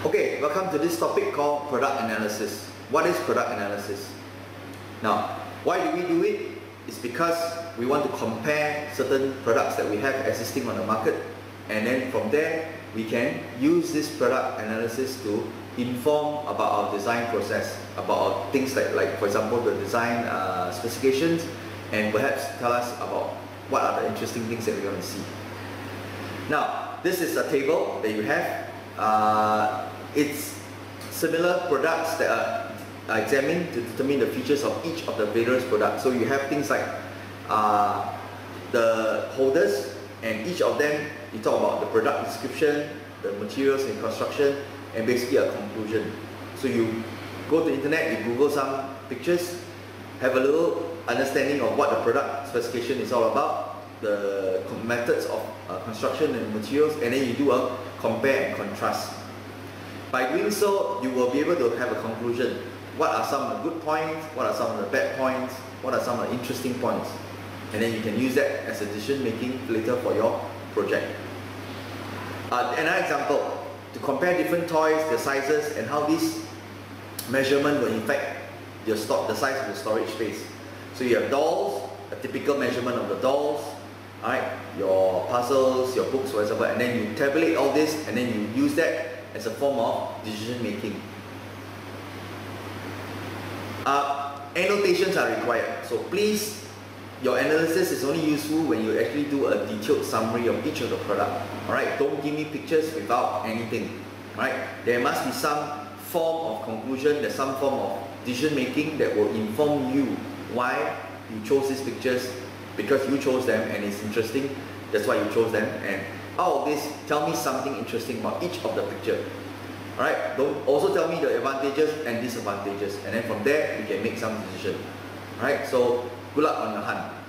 Okay, welcome to this topic called product analysis. What is product analysis? Now, why do we do it? It's because we want to compare certain products that we have existing on the market and then from there we can use this product analysis to inform about our design process, about things like, like for example the design uh, specifications and perhaps tell us about what are the interesting things that we're going to see. Now, this is a table that you have. Uh, it's similar products that are, examined to determine the features of each of the various products. So you have things like uh, the holders and each of them you talk about the product description, the materials and construction and basically a conclusion. So you go to internet, you Google some pictures, have a little understanding of what the product specification is all about, the methods of uh, construction and materials, and then you do a compare and contrast. By doing so, you will be able to have a conclusion. What are some of the good points? What are some of the bad points? What are some of the interesting points? And then you can use that as a decision making later for your project. Uh, another example, to compare different toys, their sizes, and how this measurement will affect your stock, the size of the storage space. So you have dolls, a typical measurement of the dolls, right? your puzzles, your books, whatever, and then you tabulate all this, and then you use that as a form of decision making. Uh, annotations are required, so please your analysis is only useful when you actually do a detailed summary of each of the product. Alright, don't give me pictures without anything. Right? There must be some form of conclusion, there's some form of decision making that will inform you why you chose these pictures because you chose them and it's interesting. That's why you chose them. And out of this, tell me something interesting about each of the picture. Alright, don't also tell me the advantages and disadvantages. And then from there, you can make some decision. Alright, so good luck on your hunt.